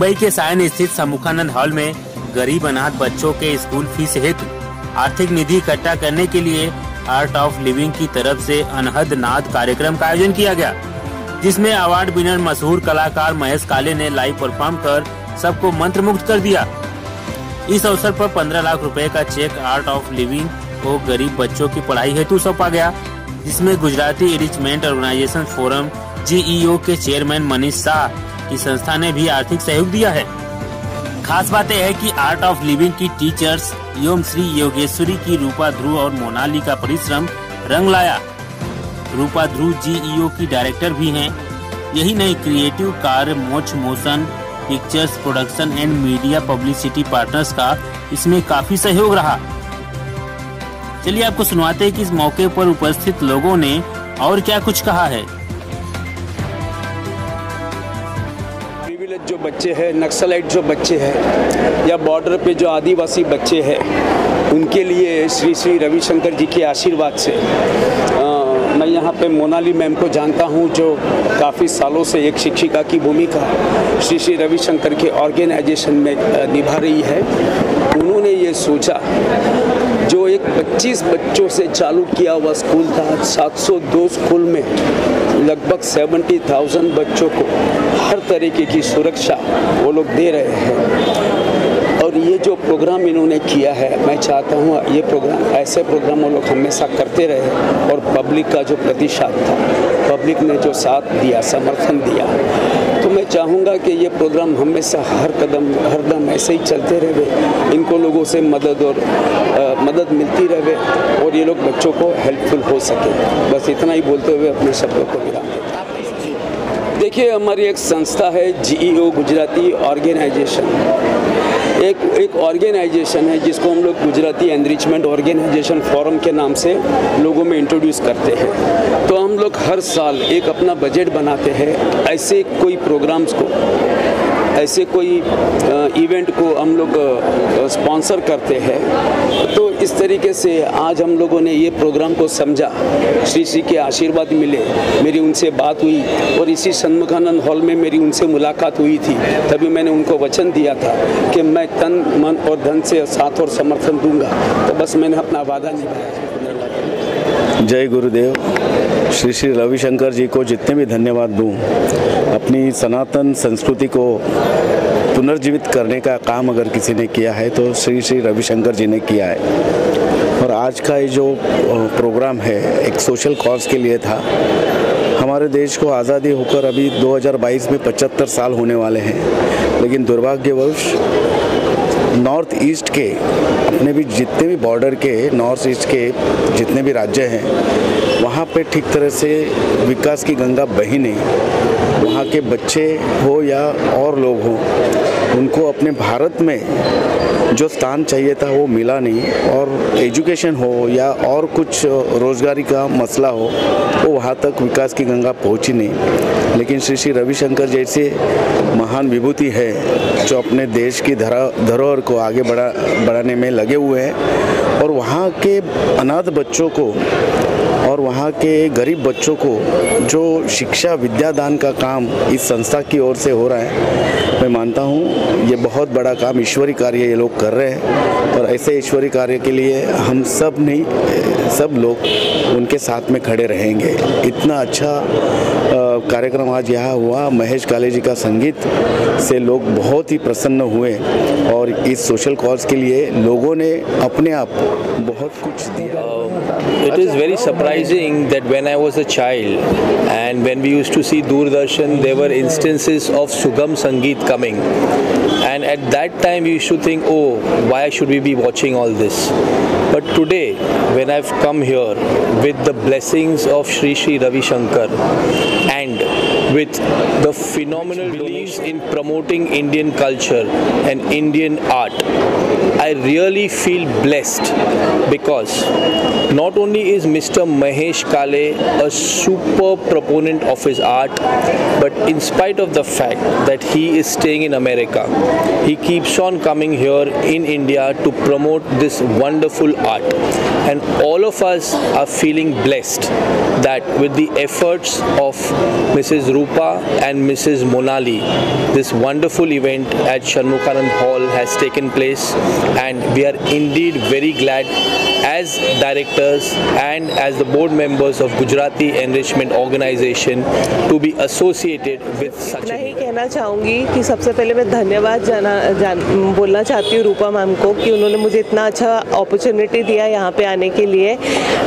मुंबई के सायन स्थित सम्मुखानंद हॉल में गरीब अनाथ बच्चों के स्कूल फ़ीस हेतु आर्थिक निधि इकट्ठा करने के लिए आर्ट ऑफ़ लिविंग की तरफ़ से अनहद नाद कार्यक्रम का आयोजन किया गया, जिसमें अवार्ड विनर मशहूर कलाकार महेश काले ने लाइव परफॉर्म कर सबको मंत्र मुक्त कर दिया। इस अवसर पर 15 लाख रुपए का चेक आर्ट ऑफ़ लिविंग को गरीब बच्चों की पढ़ाई हेतु सौंपा गया, जिसमें Gujarati enrichment organisation forum, GEO के चेयरमैन मनीष शाह की संस्था ने भी आर्थिक सहयोग दिया है। खास बात है कि आर्ट ऑफ़ लिविंग की टीचर्स एवं श्री योगेश्वरी की रूपा ध्रुव और मोनाली का परिश्रम रंग लाया। रूपा ध्रुव जीईओ की डायरेक्टर भी हैं। यही नहीं क्रिएटिव कार्य मोच motion pictures production and media publicity partners का इसमें काफ़ी सहयोग रहा। चलिए आपको सुनवाते हैं कि इस मौके पर उपस्थित लोगों ने और क्या कुछ कहा है। जो बच्चे हैं नक्सलाइट जो बच्चे हैं या बॉर्डर पे जो आदिवासी बच्चे हैं उनके लिए श्री श्री रविशंकर जी के आशीर्वाद से आ, मैं यहाँ पे मोनाली मैम को जानता हूँ जो काफ़ी सालों से एक शिक्षिका की भूमिका श्री श्री रविशंकर के ऑर्गेनाइजेशन में निभा रही है। उन्होंने ये सोचा जो एक 25 बच्चों से चालू किया हुआ स्कूल था 702 स्कूल में लगभग 70,000 बच्चों को हर तरीके की सुरक्षा वो लोग दे रहे हैं। और ये जो प्रोग्राम इन्होंने किया है मैं चाहता हूँ ये प्रोग्राम ऐसे प्रोग्राम वो लोग हमेशा करते रहे और पब्लिक का जो प्रतिशत था पब्लिक ने जो साथ दिया समर्थन दिया मैं चाहूँगा कि ये प्रोग्राम हमेशा हर कदम हर दम ऐसे ही चलते रहे। इनको लोगों से मदद और आ, मदद मिलती रहे और ये लोग बच्चों को हेल्पफुल हो सके। बस इतना ही बोलते हुए अपने शब्दों को विराम देखिए हमारी एक संस्था है जीईओ गुजराती ऑर्गेनाइजेशन। एक एक ऑर्गेनाइजेशन है जिसको हम लोग गुजराती एनरिचमेंट ऑर्गेनाइजेशन फोरम के नाम से लोगों में इंट्रोड्यूस करते हैं। तो हम लोग हर साल एक अपना बजट बनाते हैं, ऐसे कोई प्रोग्राम्स को। ऐसे कोई इवेंट को हम लोग स्पॉन्सर करते हैं तो इस तरीके से आज हम लोगों ने ये प्रोग्राम को समझा। श्री श्री के आशीर्वाद मिले, मेरी उनसे बात हुई और इसी सन्मुखानंद हॉल में मेरी उनसे मुलाकात हुई थी, तभी मैंने उनको वचन दिया था कि मैं तन, मन और धन से साथ और समर्थन दूँगा। तो बस मैंने अपना वादा निभाया। जय गुरुदेव। श्री श्री रविशंकर जी को जितने भी धन्यवाद दूँ, अपनी सनातन संस्कृति को पुनर्जीवित करने का काम अगर किसी ने किया है तो श्री श्री रविशंकर जी ने किया है। और आज का ये जो प्रोग्राम है, एक सोशल कॉज के लिए था। हमारे देश को आज़ादी होकर अभी 2022 में 75 साल होने वाले हैं, लेकिन दुर्भाग्यवश नॉर्थ ईस्ट के, अपने भी जितने भी बॉर्डर के, नॉर्थ ईस्ट के जितने भी राज्य हैं, वहाँ पे ठीक तरह से विकास की गंगा बही नहीं। वहाँ के बच्चे हो या और लोग हो, उनको अपने भारत में जो स्थान चाहिए था वो मिला नहीं। और एजुकेशन हो या और कुछ रोजगारी का मसला हो, वो वहाँ तक विकास की गंगा पहुँची नहीं। लेकिन श्री श्री रविशंकर जैसे महान विभूति है जो अपने देश की धरा, धरोहर को आगे बढ़ा, बढ़ाने में लगे हुए हैं और वहाँ के अनाथ बच्चों को और वहाँ के गरीब बच्चों को जो शिक्षा, विद्यादान का काम इस संस्था की ओर से हो रहा है, मैं मानता हूँ ये बहुत बड़ा काम ईश्वरी कार्य ये लोग कर रहे हैं और ऐसे ईश्वरी कार्य के लिए हम सब नहीं, सब लोग उनके साथ में खड़े रहेंगे। इतना अच्छा कार्यक्रम आज यहाँ हुआ। महेश काले जी का संगीत से लोग बहुत ही प्रसन्न हुए और इस सोशल कॉज के लिए लोगों ने अपने आप बहुत कुछ दिया। It is very surprising that when I was a child and when we use to see Doordarshan there were instances of Sugam Sangeet coming and at that time you should think oh why I should we be watching all this but today when I've come here with the blessings of Shri Shri Ravishankar and with the phenomenal beliefs in promoting Indian culture and Indian art, I really feel blessed because not only is Mr. Mahesh Kale a super proponent of his art, but in spite of the fact that he is staying in America, he keeps on coming here in India to promote this wonderful art. And all of us are feeling blessed that with the efforts of Mrs. Rupa and Mrs. Monali. This wonderful event at Sharmukaran Hall has taken place and we are indeed very glad as directors and as the board members of Gujarati Enrichment Organization to be associated with such a कहना चाहूँगी कि सबसे पहले मैं धन्यवाद जाना जान बोलना चाहती हूँ रूपा मैम को कि उन्होंने मुझे इतना अच्छा अपॉर्चुनिटी दिया यहाँ पे आने के लिए।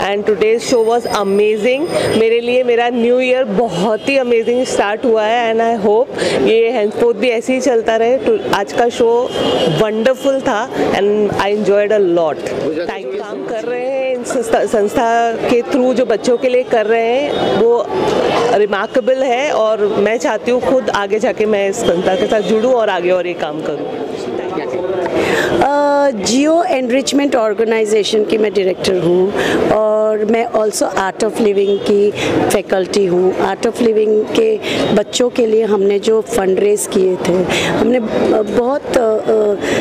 And today's show was amazing मेरे लिए मेरा न्यू ईयर बहुत ही अमेजिंग स्टार्ट हुआ है एंड आई होप ये हैंसपोर्थ भी ऐसे ही चलता रहे। तो आज का शो वंडरफुल था and I enjoyed a lot thank you काम कर रहे हैं। संस्था के थ्रू जो बच्चों के लिए कर रहे हैं, वो रिमार्केबल है और मैं चाहती हूँ खुद आगे जाके मैं इस संस्था के साथ जुड़ूँ और आगे और ये काम करूँ। जियो एनरिचमेंट ऑर्गेनाइजेशन की मैं डायरेक्टर हूँ और मैं ऑल्सो आर्ट ऑफ़ लिविंग की फैकल्टी हूँ। आर्ट ऑफ़ लिविंग के बच्चों के लिए हमने जो फंड रेज किए थे, हमने बहुत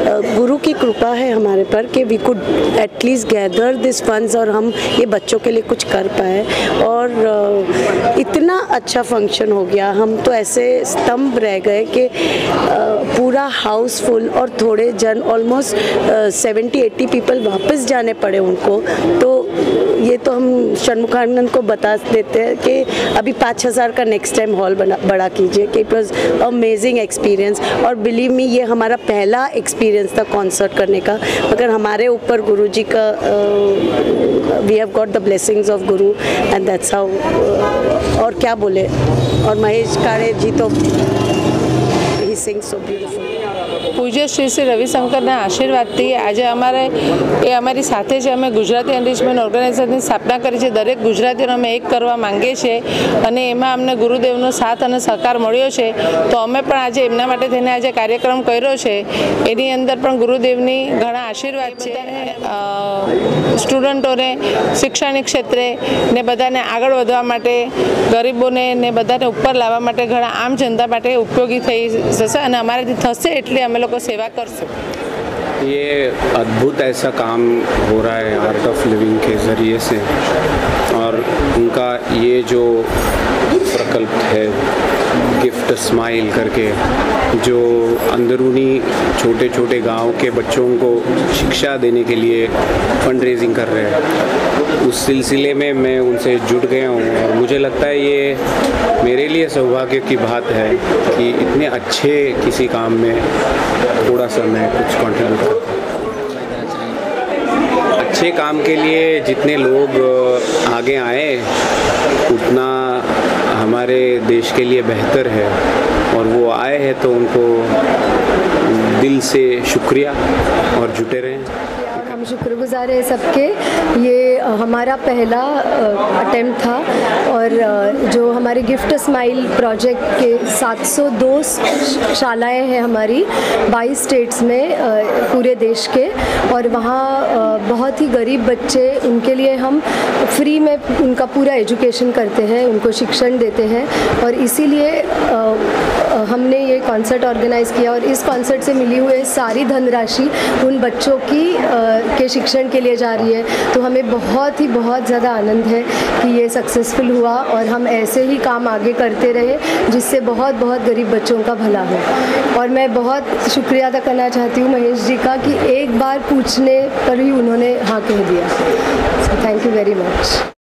गुरु की कृपा है हमारे पर कि we could at least gather this funds और हम ये बच्चों के लिए कुछ कर पाए। और इतना अच्छा फ़ंक्शन हो गया। हम तो ऐसे स्तंभ रह गए कि पूरा हाउसफुल और थोड़े जन ऑलमोस्ट सेवेंटी एट्टी पीपल वापस जाने पड़े उनको। तो ये तो हम षणमुखानंद को बता देते हैं कि अभी पाँच हज़ार का नेक्स्ट टाइम हॉल बना, बड़ा कीजिए कि इट वॉज़ अमेजिंग एक्सपीरियंस और बिलीव मी ये हमारा पहला एक्सपीरियंस था कॉन्सर्ट करने का। मगर हमारे ऊपर गुरु जी का we have got the blessings of Guru and that's how और क्या बोले? और महेश काड़े जी तो સિંગ સો બ્યુટિફુલ પૂજ્ય શ્રી શ્રી રવિશંકરના આશીર્વાદથી આજે અમારે એ અમારી સાથે જ અમે ગુજરાતી એનરિચમેન્ટ ઓર્ગેનાઇઝેશનની સ્થાપના કરી છે. દરેક ગુજરાતીઓને અમે એક કરવા માંગીએ છીએ અને એમાં અમને ગુરુદેવનો સાથ અને સહકાર મળ્યો છે. તો અમે પણ આજે એમના માટે થઈને આજે કાર્યક્રમ કર્યો છે. એની અંદર પણ ગુરુદેવની ઘણા આશીર્વાદ છે. સ્ટુડન્ટોને શિક્ષણિક ક્ષેત્રે ને બધાને આગળ વધવા માટે, ગરીબોને ને બધાને ઉપર લાવવા માટે ઘણા આમ જનતા માટે ઉપયોગી થઈ જશે અને અમારાથી થશે એટલે અમે લોકો સેવા કરશું. ये अद्भुत ऐसा काम हो रहा है आर्ट ऑफ़ लिविंग के ज़रिए से। और उनका ये जो प्रकल्प है गिफ्ट स्माइल करके, जो अंदरूनी छोटे छोटे गाँव के बच्चों को शिक्षा देने के लिए फंड रेजिंग कर रहे हैं। उस सिलसिले में मैं उनसे जुड़ गया हूँ और मुझे लगता है ये मेरे लिए सौभाग्य की बात है कि इतने अच्छे किसी काम में थोड़ा सा मैं कुछ कंट्रीब्यूट अच्छे काम के लिए जितने लोग आगे आए, उतना हमारे देश के लिए बेहतर है। और वो आए हैं तो उनको दिल से शुक्रिया और जुटे रहें। हम शुक्रगुजार हैं सबके। ये हमारा पहला अटेम्प्ट था और जो हमारे गिफ्ट स्माइल प्रोजेक्ट के 702 श- शालाएँ हैं हमारी 22 स्टेट्स में पूरे देश के और वहाँ बहुत ही गरीब बच्चे, उनके लिए हम फ्री में उनका पूरा एजुकेशन करते हैं, उनको शिक्षण देते हैं और इसीलिए हमने ये कॉन्सर्ट ऑर्गेनाइज़ किया और इस कॉन्सर्ट से मिली हुई सारी धनराशि उन बच्चों की के शिक्षण के लिए जा रही है तो हमें बहुत ही बहुत ज़्यादा आनंद है कि ये सक्सेसफुल हुआ और हम ऐसे ही काम आगे करते रहे, जिससे बहुत बहुत गरीब बच्चों का भला हो। और मैं बहुत शुक्रिया अदा करना चाहती हूँ महेश जी का कि एक बार पूछने पर ही उन्होंने हाँ कह दिया। Thank you very much